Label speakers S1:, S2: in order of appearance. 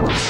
S1: you